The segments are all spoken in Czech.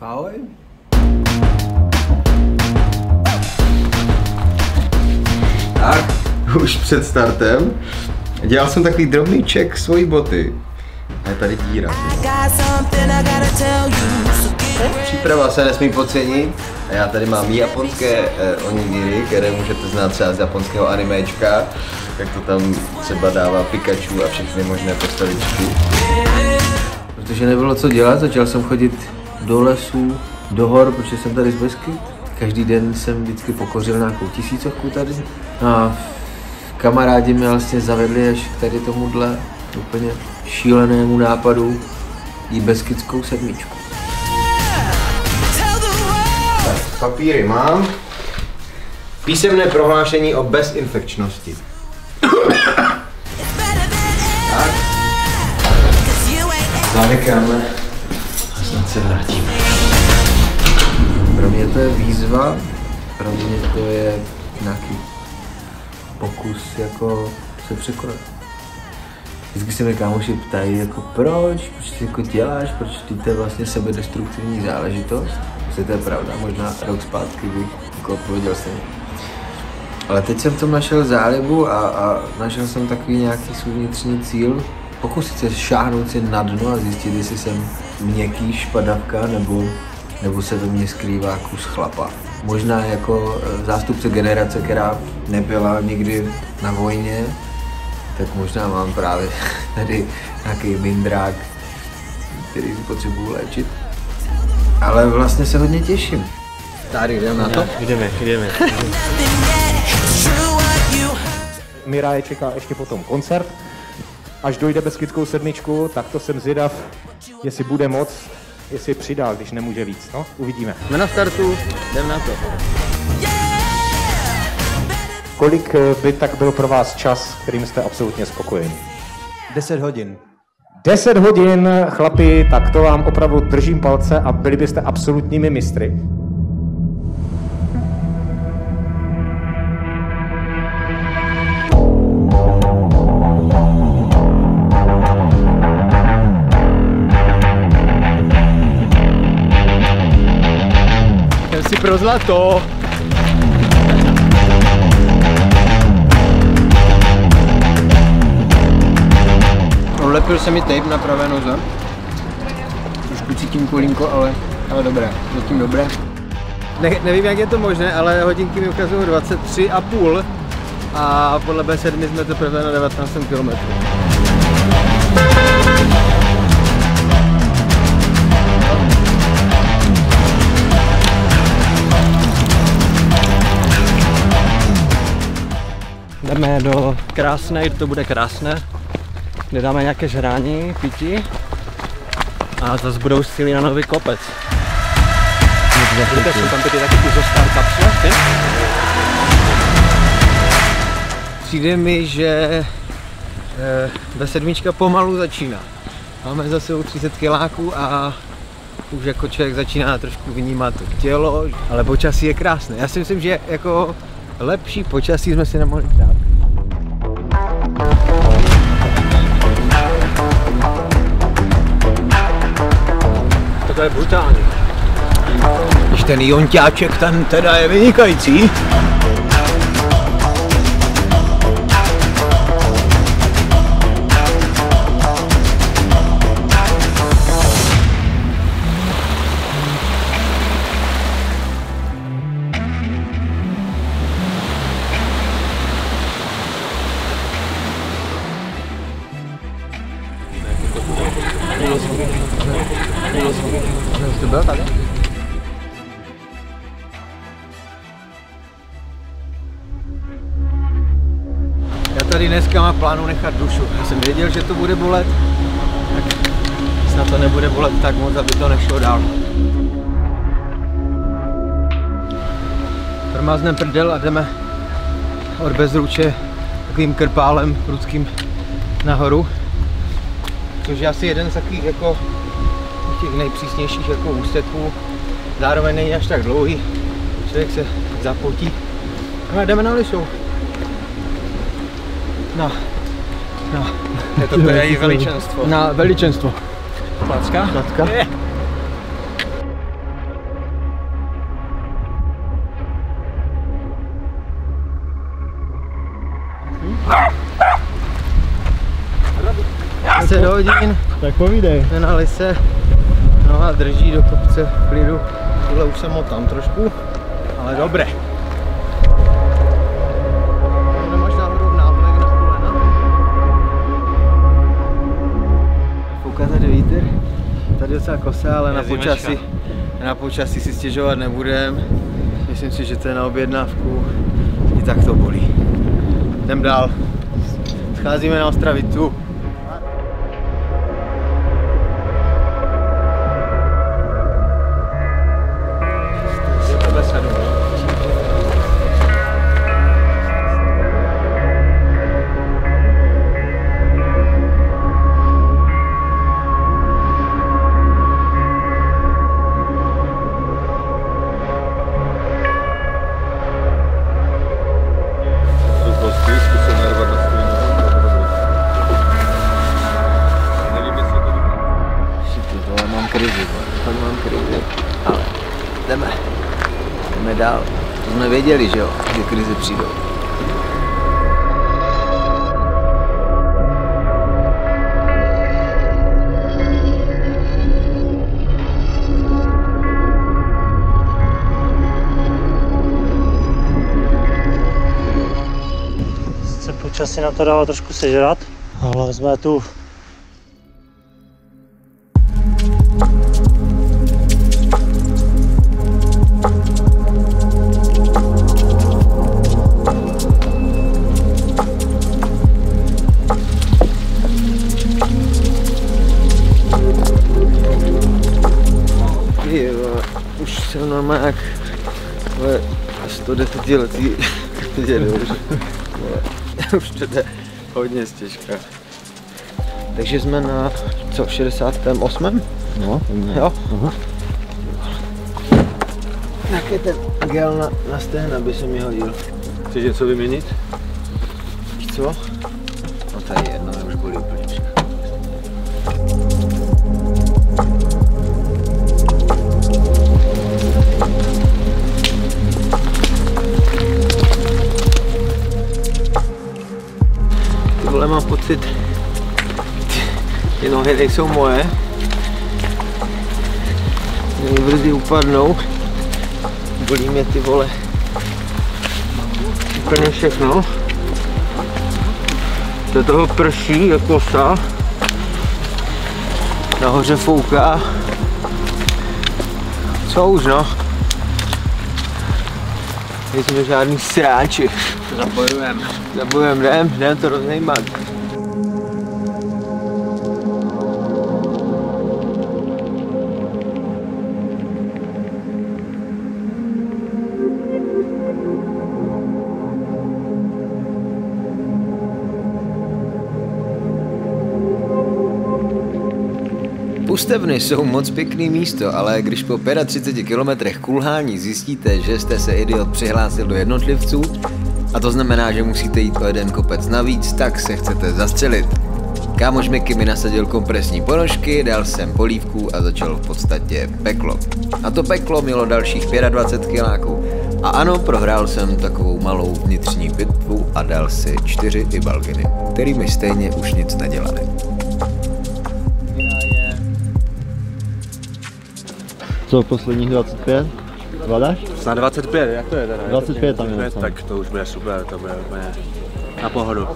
Ahoj. Tak, už před startem. Dělal jsem takový drobný check svojí boty. A je tady díra. Příprava se nesmí podcenit. A já tady mám japonské eh, onigiri, které můžete znát třeba z japonského animečka, jak to tam třeba dává Pikachu a všechny možné postavičky. Protože nebylo co dělat, začal jsem chodit do lesů, do hor, protože jsem tady z Besky. Každý den jsem vždycky pokořil nějakou tisícovku tady. A kamarádi mě vlastně zavedli až k tady tomuhle úplně šílenému nápadu jí beskidskou sedmičku. Tak, papíry mám. Písemné prohlášení o bezinfekčnosti. tak. Zanekáme a snad se vrátíme. Pro mě to je výzva, pro mě to je nějaký pokus jako se překonat. Vždycky se mi kámoši ptají, jako proč, proč ty jako děláš, proč ty to je vlastně sebedestruktivní záležitost. Prostě to je pravda, možná rok zpátky bych jako odpověděl jsem. Ale teď jsem v tom našel zálibu a, a našel jsem takový nějaký svůj vnitřní cíl, pokusit se šáhnout si na dno a zjistit, jestli jsem měkký špadavka nebo, nebo se ve mně skrývá kus chlapa. Možná jako eh, zástupce generace, která nebyla nikdy na vojně, tak možná mám právě tady nějaký mindrák, který si potřebuju léčit. Ale vlastně se hodně těším. Tady jdem na to. Jdeme, jdeme. Mira je čeká ještě potom koncert. Až dojde Beskidskou sedmičku, tak to jsem zvědav, jestli bude moc, jestli přidá, když nemůže víc. No, uvidíme. Jsme na startu, jdem na to. Kolik eh, by tak byl pro vás čas, kterým jste absolutně spokojeni? 10 hodin. 10 hodin, chlapi, tak to vám opravdu držím palce a byli byste absolutními mistry. Pro zlato. Ulepil se mi tape na pravé noze. Trošku cítím kolínko, ale, ale dobré, zatím dobré. Ne, nevím, jak je to možné, ale hodinky mi ukazují 23,5 a podle B7 jsme teprve na 19 km. Jdeme do krásné, to bude krásné, kde dáme nějaké žrání, pití a zase budou síly na nový kopec. Víte, jsou tam ty taky ty zostar kapsle? Přijde mi, že eh, B7 pomalu začíná. Máme za sebou 30 kiláků a už jako člověk začíná trošku vnímat tělo, ale počasí je krásné. Já si myslím, že jako lepší počasí jsme si nemohli přát. To je brutální. Když ten jonťáček ten teda je vynikající. Plánu nechat dušu. Já jsem věděl, že to bude bolet, tak snad to nebude bolet tak moc, aby to nešlo dál. Promáznem prdel a jdeme od bezruče takovým krpálem prudským nahoru. Což je asi jeden z takových jako těch nejpřísnějších jako úseků. Zároveň není až tak dlouhý, člověk se zapotí. No a jdeme na lišou na... na je to, je její veličenstvo. Na veličenstvo. Placka? Placka. Já hm? se do hodin. Tak povídej. Na lise. No a drží do kopce v klidu. Tohle už jsem ho tam trošku, ale dobré. Tady vítr, tady docela kosa, ale na počasí, na počasí si stěžovat nebudem. Myslím si, že to je na objednávku, i tak to bolí. Jdem dál. Scházíme na Ostravicu. Věděli, že jo, že krize přijdou. se počasí na to dalo trošku sežrat, ale jsme tu vole, 110 letý dědu. už, vole, Už to jde hodně stěžka. Takže jsme na co, 68? No, Jo? Tak je ten gel na, na stehna, by se mi hodil. Chceš něco vyměnit? Víš co? Pocit, ty, nohy nejsou moje. Brzy upadnou. Bolí mě ty vole. Úplně všechno. Do toho prší jako kosa. Nahoře fouká. Co už no? Nejsme žádný sráči. Zabojujem. Zabojujem, jdem, jdem to rozejmat. Pustevny jsou moc pěkný místo, ale když po 35 kilometrech kulhání zjistíte, že jste se idiot přihlásil do jednotlivců, a to znamená, že musíte jít o jeden kopec navíc, tak se chcete zastřelit. Kámoš Miky mi nasadil kompresní ponožky, dal jsem polívku a začal v podstatě peklo. A to peklo mělo dalších 25 kiláků. A ano, prohrál jsem takovou malou vnitřní bitvu a dal si čtyři ibalginy, kterými stejně už nic nedělali. Co, posledních 25? Zvládáš? Na 25, jak to je teda? 25 tam je. Tak to už bude super, to bude úplně na pohodu.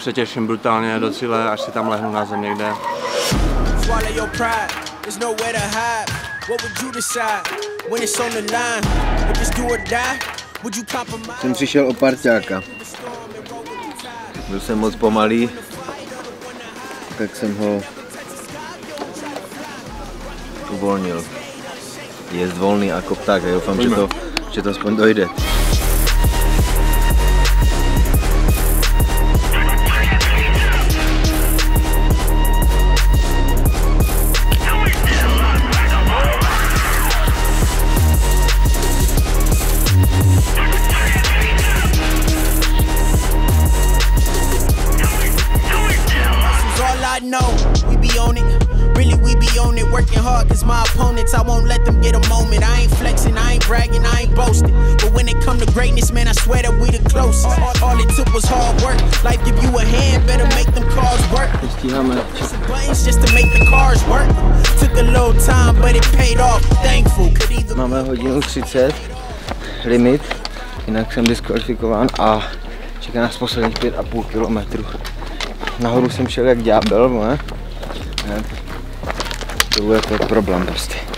Už se těším brutálně do cíle, až si tam lehnu na zem někde. Jsem přišel o parťáka. Byl jsem moc pomalý, tak jsem ho uvolnil. Je volný jako pták a doufám, že to, že to aspoň dojde. I won't let them get a moment. I ain't flexing, I ain't bragging, I ain't boasting. But when it come to greatness, man, I swear that we the closest. All, all it took was hard work. Life give you a hand, better make them cars work. Stíháme. Buttons just to make the cars work. Took a little time, but it paid off. Thankful. Máme hodinu 30, limit, jinak jsem diskvalifikován a čeká nás posledních 5,5 kilometru. Nahoru jsem šel jak ďábel, ne? To je to problém prostě.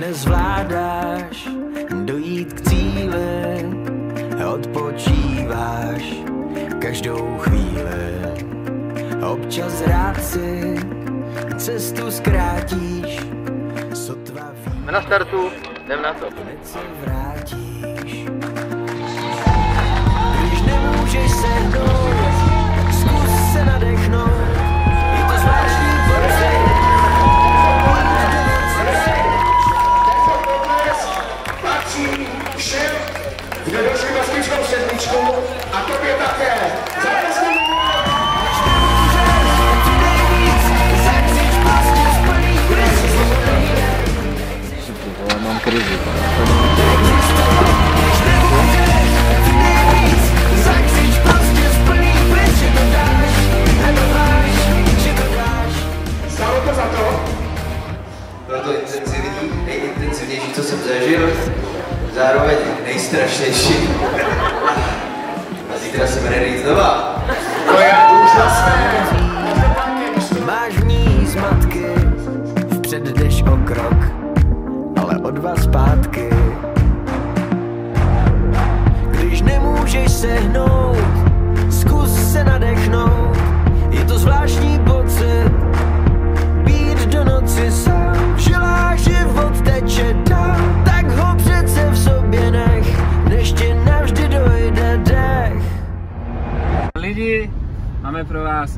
Nezvládáš dojít k cíli, odpočíváš každou chvíli. Občas rád si cestu zkrátíš, sotva Jsme na startu, jdem na to. se vrátíš. Když nemůžeš se hnout, vlastnickou sedmičku a tobě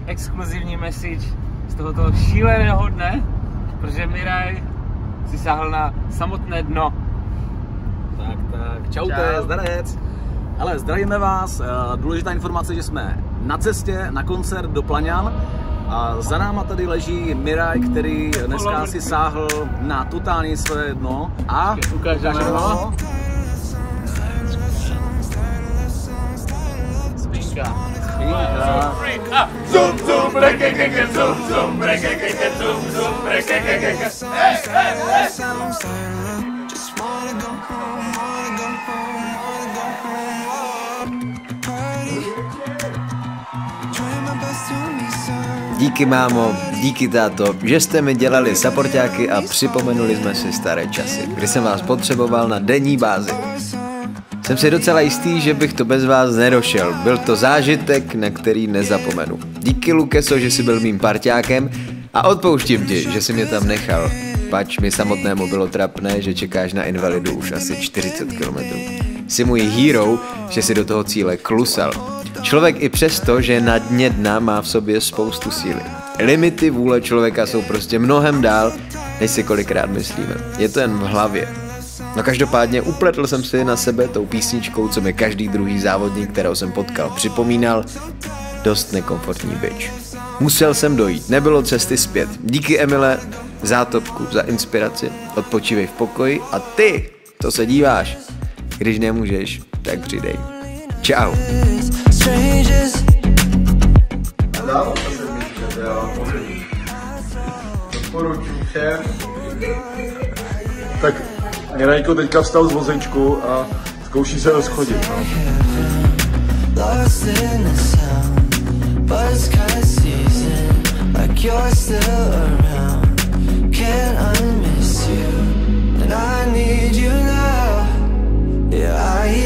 exkluzivní message z tohoto šíleného dne, protože Miraj si sáhl na samotné dno. Tak, tak, čaute, Čau. zdarec. Ale zdravíme vás, eh, důležitá informace, že jsme na cestě na koncert do Plaňan a za náma tady leží Miraj, který dneska si sáhl na totální své dno a Ukážeme ho. Spinka. Spinka. Zum, zum, zum, zum. Hey, hey. Díky mámo, díky táto, že jste mi dělali saportáky a připomenuli jsme si staré časy, kdy jsem vás potřeboval na denní bázi. Jsem si docela jistý, že bych to bez vás nedošel. Byl to zážitek, na který nezapomenu. Díky Lukeso, že jsi byl mým parťákem a odpouštím ti, že jsi mě tam nechal. Pač mi samotnému bylo trapné, že čekáš na invalidu už asi 40 km. Jsi můj hero, že si do toho cíle klusal. Člověk i přesto, že na dně dna má v sobě spoustu síly. Limity vůle člověka jsou prostě mnohem dál, než si kolikrát myslíme. Je to jen v hlavě. No každopádně upletl jsem si na sebe tou písničkou, co mi každý druhý závodník, kterého jsem potkal, připomínal. Dost nekomfortní bitch. Musel jsem dojít, nebylo cesty zpět. Díky Emile, zátopku, za inspiraci, odpočívej v pokoji a ty, to se díváš. Když nemůžeš, tak přidej. Čau. Tak Jirajko teďka vstal z vozečku a zkouší se rozchodit. No. Yeah, I